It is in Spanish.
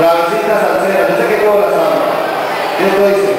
La visita salsera, yo sé que todas las amas. Esto dice,